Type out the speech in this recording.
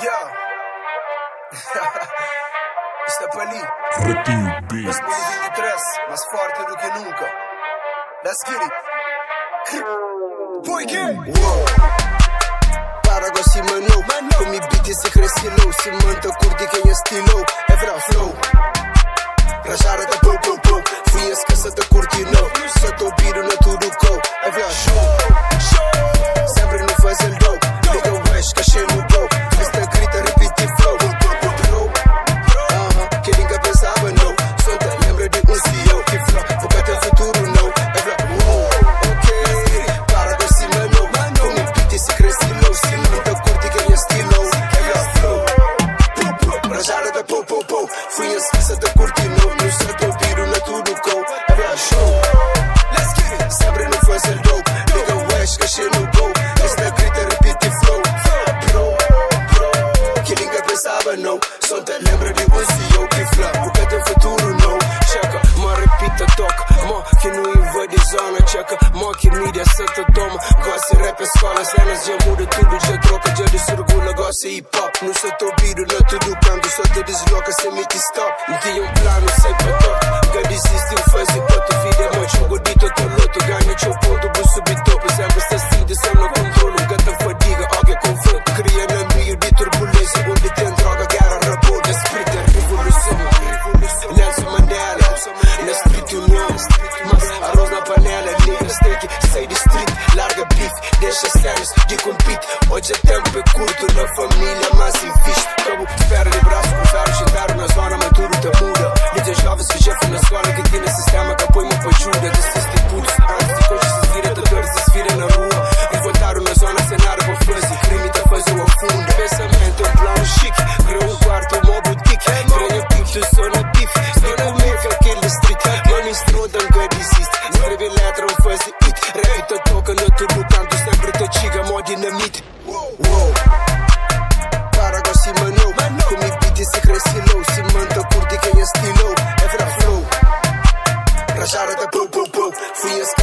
Yeah. Isto é para ali. Ratinho Beats. 2023, mais forte do que nunca. Let's get it. Porque? Uou. Para go si mano Com mi beat se cresce low Se manta curti quem é estilo É fra flow Rajara da pou pou pou Fui esqueça da curti não Só tô piro na tudo pou pou pou Fui esqueça da curti não No só tô piro na tudo co É fra show. Let's get it. Sempre no fazendo dope Liga o West, cachê no go. Esta grita repetir flow. Bro, bro. Que ninguém pensava não Só te lembra de um CEO que flá Porque tem futuro não Checa, mó repita toca. Mó que não invade zona Checa, mó que mídia santa toma. Gosta rap escola Cenas já muda tudo Já troca, já desregula e hip hop Nu se to do. te duc am dus-o te dezloacă se mic stop Idei un plan, nu se pe tot Gădiți din făzi, poate fi família Mas investe Cabo, espera de braço cruzado Chegaram na zona, mas tudo te muda Líderes jovens que já na escola Que tinha sistema boop, boop, boop. Free us